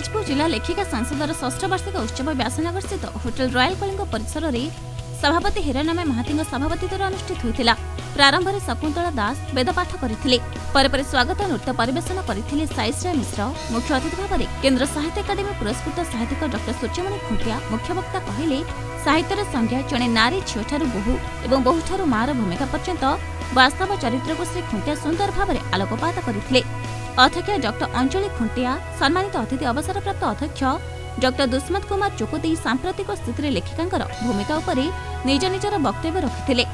ଯାଜପୁର ଜିଲ୍ଲା ଲେଖିକା ସଂସଦର ଷଷ୍ଠ ବାର୍ଷିକ ଉତ୍ସବ ବ୍ୟାସନଗରସ୍ଥିତ ହୋଟେଲ ରୟାଲ କଳିଙ୍ଗ ପରିସରରେ ସଭାପତି ହିରଣ୍ୟମୟ ମହାନ୍ତିଙ୍କ ସଭାପତିତ୍ୱରେ ଅନୁଷ୍ଠିତ ହୋଇଥିଲା। ପ୍ରାରମ୍ଭରେ ଶକୁନ୍ତଳା ଦାସ ବେଦପାଠ କରିଥିଲେ। ପରେ ପରେ ସ୍ୱାଗତ ନୃତ୍ୟ ପରିବେଷଣ କରିଥିଲେ ସାଇଶ୍ରା ମିଶ୍ର। ମୁଖ୍ୟ ଅତିଥି ଭାବରେ କେନ୍ଦ୍ର ସାହିତ୍ୟ ଏକାଡେମୀ ପୁରସ୍କୃତ ସାହିତ୍ୟିକ ଡକ୍ଟର ସୂର୍ଯ୍ୟମଣି ଖୁଣ୍ଟିଆ ମୁଖ୍ୟ ବକ୍ତା କହିଲେ ସାହିତ୍ୟର ସଂଜ୍ଞା ଜଣେ ନାରୀ ଝିଅଠାରୁ ବୋହୂ ଏବଂ ବୋହୂଠାରୁ ମାର ଭୂମିକା ପର୍ଯ୍ୟନ୍ତ ବାସ୍ତବ ଚରିତ୍ରକୁ ଶ୍ରୀ ଖୁଣ୍ଟିଆ ସୁନ୍ଦର ଭାବରେ ଆଲୋକପାତ କରିଥିଲେ। ଅଧ୍ୟକ୍ଷ ଡକ୍ଟର ଅଞ୍ଜଳି ଖୁଣ୍ଟିଆ ସମ୍ମାନିତ ଅତିଥି ଅବସରପ୍ରାପ୍ତ ଅଧ୍ୟକ୍ଷ ଡକ୍ଟର ଦୁଷ୍ମତ କୁମାର ଚୋକୁତି ସାମ୍ପ୍ରତିକ ସ୍ଥିତିରେ ଲେଖିକାଙ୍କର ଭୂମିକା ଉପରେ ନିଜ ନିଜର ବକ୍ତବ୍ୟ ରଖିଥିଲେ।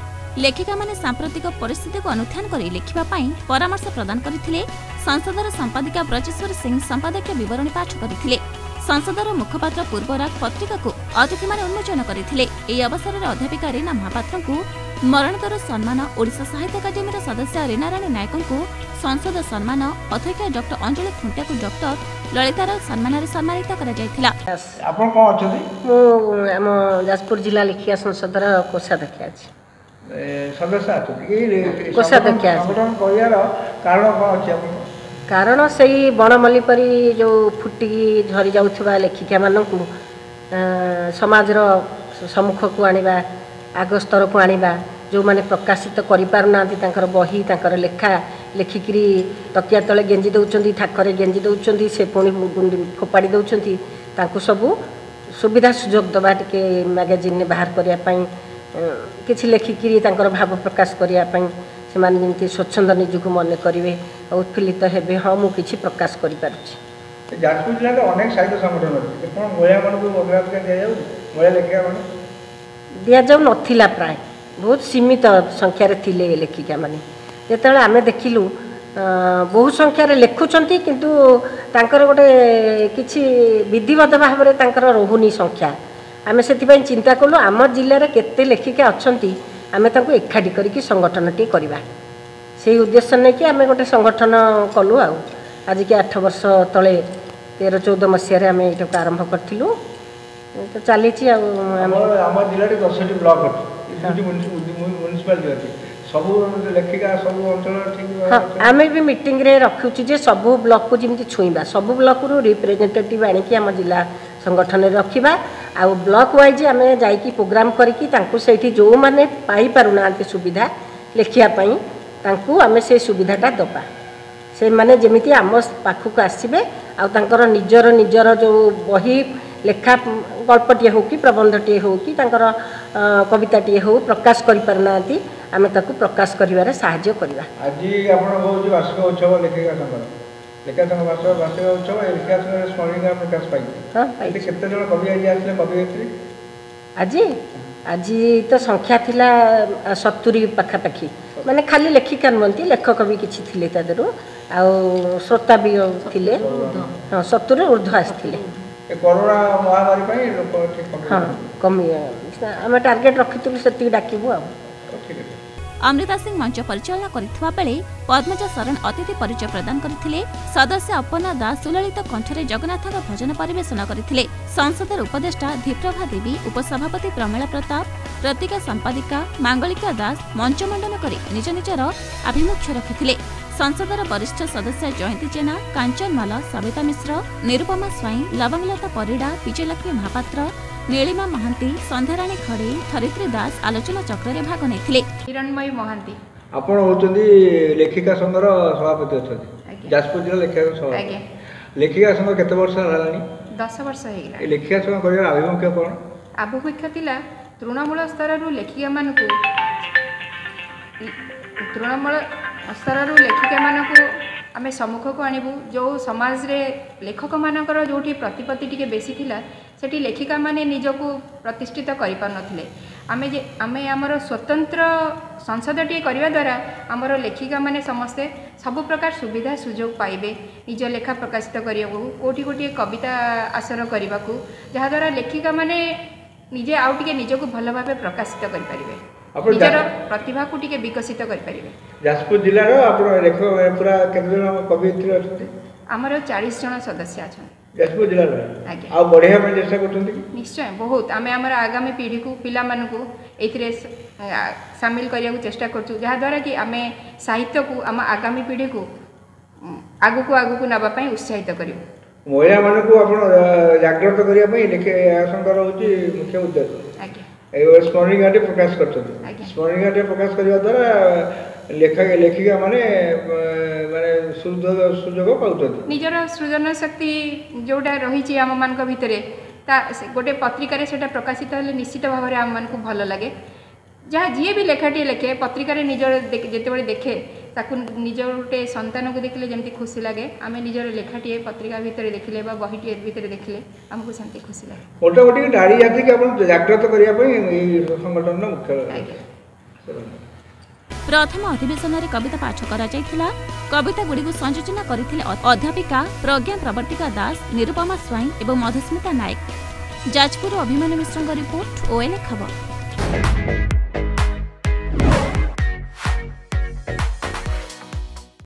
ଲେଖିକାମାନେ ସାମ୍ପ୍ରତିକ ପରିସ୍ଥିତିକୁ ଅନୁଧ୍ୟାନ କରି ଲେଖିବା ପାଇଁ ପରାମର୍ଶ ପ୍ରଦାନ କରିଥିଲେ। ସଂସଦର ସମ୍ପାଦିକା ବ୍ରଜେଶ୍ୱର ସିଂ ସମ୍ପାଦକୀୟ ବିବରଣୀ ପାଠ କରିଥିଲେ। ସଂସଦର ମୁଖପାତ୍ର ପୂର୍ବରାଗ ପତ୍ରିକାକୁ ଅତିଥିମାନେ ଉନ୍ମୋଚନ କରିଥିଲେ। ଏହି ଅବସରରେ ଅଧ୍ୟାପିକା ରୀନା ମହାପାତ୍ରଙ୍କୁ ମରଣୋତ୍ତର ସମ୍ମାନ ଓଡ଼ିଶା ସାହିତ୍ୟ ଏକାଡେମୀର ସଦସ୍ୟ ରୀନାରାଣୀ ନାୟକଙ୍କୁ ସଂସଦ ସମ୍ମାନ ଅଧ୍ୟକ୍ଷ ଡକ୍ଟର ଅଞ୍ଜଳି ଖୁଣ୍ଟିଆକୁ ଡକ୍ଟର ଲଳିତାର ସମ୍ମାନରେ ସମ୍ମାନିତ କରାଯାଇଥିଲା। ଆପଣ କ'ଣ ଅଛନ୍ତି? ମୁଁ ଆମ ଯାଜପୁର ଜିଲ୍ଲା ଲେଖିକା ସଂସଦର କୋଷାଧ୍ୟକ୍ଷ ଅଛି। ଏ, ସଦସ୍ୟ ଅଛନ୍ତି। ଏଇ କୋଷାଧ୍ୟକ୍ଷ ଅଛି। ସଂଗଠନ କରିବାର କାରଣ କ'ଣ ଅଛି ଆପଣ କାରଣ ସେଇ ବଣମଲ୍ଲି ପରି ଯେଉଁ ଫୁଟିକି ଝରି ଯାଉଥିବା ଲେଖିକାମାନଙ୍କୁ ଆ, ସମାଜର ସମ୍ମୁଖକୁ ଆଣିବା ଆଗ ସ୍ତରକୁ ଆଣିବା। ଯେଉଁମାନେ ପ୍ରକାଶିତ କରିପାରୁନାହାନ୍ତି ତାଙ୍କର ବହି ତାଙ୍କର ଲେଖା ଲେଖିକିରି ତକିଆ ତଳେ ଗେଞ୍ଜି ଦେଉଛନ୍ତି ଥାକରେ ଗେଞ୍ଜି ଦେଉଛନ୍ତି ସେ ପୁଣି ଗୁଣ୍ଡି ଫୋପାଡ଼ି ଦେଉଛନ୍ତି। ତାଙ୍କୁ ସବୁ ସୁବିଧା ସୁଯୋଗ ଦେବା ଟିକେ ମ୍ୟାଗାଜିନ୍ରେ ବାହାର କରିବା ପାଇଁ ଅ, କିଛି ଲେଖିକିରି ତାଙ୍କର ଭାବ ପ୍ରକାଶ କରିବା ପାଇଁ ସେମାନେ ଯେମିତି ସ୍ୱଚ୍ଛନ୍ଦ ନିଜକୁ ମନେ କରିବେ ଆଉ ଉତ୍ଫୁଲ୍ଲିତ ହେବେ ହଁ ମୁଁ କିଛି ପ୍ରକାଶ କରିପାରୁଛି। ଏ ଯାଜପୁର ଜିଲ୍ଲାରେ ଅନେକ ସାହିତ୍ୟ ସଂଗଠନ ଅଛି। କ'ଣ ମହିଳାମାନଙ୍କୁ ଅଗ୍ରାଧିକାର ଦିଆଯାଉଛି ମହିଳା ଲେଖିକାମାନେ। ଦିଆଯାଉ ନଥିଲା ପ୍ରାୟ। ବହୁତ ସୀମିତ ସଂଖ୍ୟାରେ ଥିଲେ ଏ ଲେଖିକାମାନେ। ଯେତେବେଳେ ଆମେ ଦେଖିଲୁ ବହୁ ସଂଖ୍ୟାରେ ଲେଖୁଛନ୍ତି କିନ୍ତୁ ତାଙ୍କର ଗୋଟେ କିଛି ବିଧିବଦ୍ଧ ଭାବରେ ତାଙ୍କର ରହୁନି ସଂଖ୍ୟା। ଆମେ ସେଥିପାଇଁ ଚିନ୍ତା କଲୁ ଆମ ଜିଲ୍ଲାରେ କେତେ ଲେଖିକା ଅଛନ୍ତି ଆମେ ତାଙ୍କୁ ଏକାଠି କରିକି ସଂଗଠନଟିଏ କରିବା। ସେଇ ଉଦ୍ଦେଶ୍ୟ ନେଇକି ଆମେ ଗୋଟେ ସଂଗଠନ କଲୁ ଆଉ। ଆଜିକି ଆଠ ବର୍ଷ ତଳେ ତେର ଚଉଦ ମସିହାରେ ଆମେ ଏଇଟାକୁ ଆରମ୍ଭ କରିଥିଲୁ। ତ ଚାଲିଛି ଆଉ ଆମେ ଆମର ଆମ ଜିଲ୍ଲାରେ ଦଶଟି ବ୍ଲକ ଅଛି। ଦୁଇଟି ମ୍ୟୁନିସିପାଲିଟି ଅଛି ସବୁ ଲେଖିକା ସବୁ ଅଞ୍ଚଳ ଠିକ୍ ହଁ ଆମେ ବି ମିଟିଂରେ ରଖୁଛୁ ଯେ ସବୁ ବ୍ଲକକୁ ଯେମିତି ଛୁଇଁବା ସବୁ ବ୍ଲକରୁ ରିପ୍ରେଜେଣ୍ଟେଟିଭ୍ ଆଣିକି ଆମ ଜିଲ୍ଲା ସଂଗଠନରେ ରଖିବା। ଆଉ ବ୍ଲକ ୱାଇଜ୍ ଆମେ ଯାଇକି ପ୍ରୋଗ୍ରାମ୍ କରିକି ତାଙ୍କୁ ସେଇଠି ଯେଉଁମାନେ ପାଇପାରୁନାହାନ୍ତି ସୁବିଧା ଲେଖିବା ପାଇଁ ତାଙ୍କୁ ଆମେ ସେ ସୁବିଧାଟା ଦେବା। ସେମାନେ ଯେମିତି ଆମ ପାଖକୁ ଆସିବେ ଆଉ ତାଙ୍କର ନିଜର ନିଜର ଯେଉଁ ବହି ଲେଖା ଗଳ୍ପଟିଏ ହେଉ କି ପ୍ରବନ୍ଧଟିଏ ହେଉ କି ତାଙ୍କର ଅ, କବିତାଟିଏ ହେଉ ପ୍ରକାଶ କରିପାରୁନାହାନ୍ତି ଆମେ ତାକୁ ପ୍ରକାଶ କରିବାରେ ସାହାଯ୍ୟ କରିବା। ଆଜି ଆପଣ ହେଉଛି ବାର୍ଷିକ ଉତ୍ସବ ଲେଖିକା ସଂଘର ଲେଖିକା ସଂଘ ବାର୍ଷିକ ବାର୍ଷିକ ଉତ୍ସବ ଏ ଲେଖିକା ସଂଘରେ ସ୍ମରଣିକା ପ୍ରକାଶ ପାଇଛି। ହଁ ଏଠି ପାଇଛି କେତେ ଜଣ କବି ଆଜି ଆସିଲେ କବିୟତ୍ରୀ ଆଜି? ଆଜି ତ ସଂଖ୍ୟା ଥିଲା ଆ, ସତୁରୀ ପାଖାପାଖି। ମାନେ ଖାଲି ଲେଖିକା ନୁହନ୍ତି ଲେଖକ ବି କିଛି ଥିଲେ ତା ଦେହରୁ। ଆଉ ଶ୍ରୋତା ବି ଥିଲେ। ହଁ ସତୁରୀ ଉର୍ଦ୍ଧ୍ୱ ଆସିଥିଲେ। ଏ କରୋନା ମହାମାରୀ ପାଇଁ ଲୋକ ଠିକ୍ ହଁ କମି କମି ଆମେ ଟାର୍ଗେଟ୍ ରଖିଥିଲୁ ସେତିକି ଡାକିବୁ ଆଉ। ଠିକ୍ ଅଛି। ଅମୃତା ସିଂ ମଞ୍ଚ ପରିଚାଳନା କରିଥିବା ବେଳେ ପଦ୍ମଜା ଶରଣ ଅତିଥି ପରିଚୟ ପ୍ରଦାନ କରିଥିଲେ। ସଦସ୍ୟ ଅପର୍ଣ୍ଣା ଦାସ ସୁଲଳିତ କଣ୍ଠରେ ଜଗନ୍ନାଥଙ୍କ ଭଜନ ପରିବେଷଣ କରିଥିଲେ। ସଂସଦର ଉପଦେଷ୍ଟା ଧୀପ୍ରଭା ଦେବୀ ଉପସଭାପତି ପ୍ରମିଳା ପ୍ରତାପ ପ୍ରତିକା ସମ୍ପାଦିକା ମାଙ୍ଗଳିକା ଦାସ ମଞ୍ଚମଣ୍ଡନ କରି ନିଜ ନିଜର ଆଭିମୁଖ୍ୟ ରଖିଥିଲେ। ସଂସଦର ବରିଷ୍ଠ ସଦସ୍ୟ ଜୟନ୍ତୀ ଜେନା କାଞ୍ଚନ ମାଲ ସବିତା ମିଶ୍ର ନିରୁପମା ସ୍ୱାଇଁ ଲବଙ୍ଗଲତା ପରିଡ଼ା ବିଜୟଲକ୍ଷ୍ମୀ ମହାପାତ୍ର ନୀଳିମା ମହାନ୍ତି ସନ୍ଧ୍ୟାରାଣୀ ଖଡେଇ ଧରିତ୍ରୀ ଦାସ ଆଲୋଚନା ଚକ୍ରରେ ଭାଗ ନେଇଥିଲେ। ହିରଣ୍ମୟୀ ମହାନ୍ତି। ଆପଣ ହେଉଛନ୍ତି ଲେଖିକା ସଂଘର ସଭାପତି ଅଛନ୍ତି। ଯାଜପୁର ଜିଲ୍ଲା ଲେଖିକା ସଂଘ ସଭାପତି। ଲେଖିକା ସଂଘ କେତେ ବର୍ଷ ହେଲାଣି? ଦଶ ବର୍ଷ ହେଇଗଲା ଲେଖିକା ସଂଘ କରିବାର ଆଭିମୁଖ୍ୟ କ'ଣ? ଆଭିମୁଖ୍ୟ ଥିଲା ତୃଣମୂଳ ସ୍ତରରୁ ଲେଖିକାମାନଙ୍କୁ ତୃଣମୂଳ ସ୍ତରରୁ ଲେଖିକାମାନଙ୍କୁ ଆମେ ସମ୍ମୁଖକୁ ଆଣିବୁ। ଯେଉଁ ସମାଜରେ ଲେଖକମାନଙ୍କର ଯେଉଁଠି ପ୍ରତିପତ୍ତି ଟିକେ ବେଶୀ ଥିଲା ସେଠି ଲେଖିକାମାନେ ନିଜକୁ ପ୍ରତିଷ୍ଠିତ କରିପାରୁନଥିଲେ। ଆମେ ଯେ ଆମେ ଆମର ସ୍ୱତନ୍ତ୍ର ସଂସଦଟିଏ କରିବା ଦ୍ୱାରା ଆମର ଲେଖିକାମାନେ ସମସ୍ତେ ସବୁ ପ୍ରକାର ସୁବିଧା ସୁଯୋଗ ପାଇବେ ନିଜ ଲେଖା ପ୍ରକାଶିତ କରିବାକୁ କେଉଁଠି ଗୋଟିଏ କବିତା ଆସର କରିବାକୁ ଯାହାଦ୍ୱାରା ଲେଖିକାମାନେ ନିଜେ ଆଉ ଟିକେ ନିଜକୁ ଭଲ ଭାବେ ପ୍ରକାଶିତ କରିପାରିବେ ନିଜର ପ୍ରତିଭାକୁ ଟିକେ ବିକଶିତ କରିପାରିବେ। ଯାଜପୁର ଜିଲ୍ଲାର ଆପଣ ଲେଖକ ପୁରା କେତେ ଜଣ କବିୟତ୍ରୀ ଅଛନ୍ତି? ଆମର ଚାଳିଶ ଜଣ ସଦସ୍ୟ ଅଛନ୍ତି। ଯାଜପୁର ଜିଲ୍ଲାର ଆଜ୍ଞା। ଆଉ ବଢ଼େଇବା ପାଇଁ ଚେଷ୍ଟା କରୁଛନ୍ତି। କି ନିଶ୍ଚୟ ବହୁତ। ଆମେ ଆମର ଆଗାମୀ ପିଢ଼ିକୁ ପିଲାମାନଙ୍କୁ ଏଇଥିରେ ସ- ଆ- ସାମିଲ କରିବାକୁ ଚେଷ୍ଟା କରୁଛୁ। ଯାହାଦ୍ୱାରା କି ଆମେ ସାହିତ୍ୟକୁ ଆମ ଆଗାମୀ ପିଢ଼ିକୁ ଉଁ, ଆଗକୁ ଆଗକୁ ନେବା ପାଇଁ ଉତ୍ସାହିତ କରିବୁ। ମହିଳାମାନଙ୍କୁ ଆପଣ ଅ, ଜାଗ୍ରତ କରିବା ପାଇଁ ଲେଖେ ଏହାସଙ୍କର ହେଉଛି ମୁଖ୍ୟ ଉଦ୍ଦେଶ୍ୟ। ଆଜ୍ଞା। ଏଇଭଳି ସ୍ମରଣିକାଟି ପ୍ରକାଶ କରିଛନ୍ତି। ଆଜ୍ଞା। ସ୍ମରଣିକାଟି ପ୍ରକାଶ କରିବା ଦ୍ୱାରା ଲେଖା ଲେଖିକା ମାନେ ଅ, ମାନେ ସୁଯୋଗ ସୁଯୋଗ ପାଉଛନ୍ତି। ନିଜର ସୃଜନ ଶକ୍ତି ଯେଉଁଟା ରହିଛି ଆମମାନଙ୍କ ଭିତରେ ତା ସେ- ଗୋଟେ ପତ୍ରିକାରେ ସେଇଟା ପ୍ରକାଶିତ ହେଲେ ନିଶ୍ଚିତ ଭାବରେ ଆମମାନଙ୍କୁ ଭଲ ଲାଗେ। ଯାହା ଯିଏ ବି ଲେଖାଟିଏ ଲେଖେ ପତ୍ରିକାରେ ନିଜର ଦେଖ- ଯେତେବେଳେ ଦେଖେ ତାକୁ ନିଜ ଗୋଟେ ସନ୍ତାନକୁ ଦେଖିଲେ ଯେମିତି ଖୁସି ଲାଗେ। ଆମେ ନିଜର ଲେଖାଟିଏ ପତ୍ରିକା ଭିତରେ ଦେଖିଲେ ବା ବହିଟିଏ ଭିତରେ ଦେଖିଲେ ଆମକୁ ସେମିତି ଖୁସି ଲାଗେ। ମୋଟାମୋଟି ନାରୀ ଜାତିକି ଆପଣ ଜାଗ୍ରତ କରିବା ପାଇଁ ଏଇ ସଂଗଠନର ମୁଖ୍ୟ ଆଜ୍ଞା। ପ୍ରଥମ ଅଧିବେଶନରେ କବିତା ପାଠ କରାଯାଇଥିଲା। କବିତାଗୁଡ଼ିକୁ ସଂଯୋଜନା କରିଥିଲେ ଅ- ଅଧ୍ୟାପିକା ପ୍ରଜ୍ଞା ପ୍ରବର୍ତ୍ତିକା ଦାସ ନିରୁପମା ସ୍ୱାଇଁ ଏବଂ ମଧୁସ୍ମିତା ନାୟକ। ଯାଜପୁର ଅଭିମାନୁ ମିଶ୍ରଙ୍କ ରିପୋର୍ଟ ଓଏଲ୍ଏ ଖବର।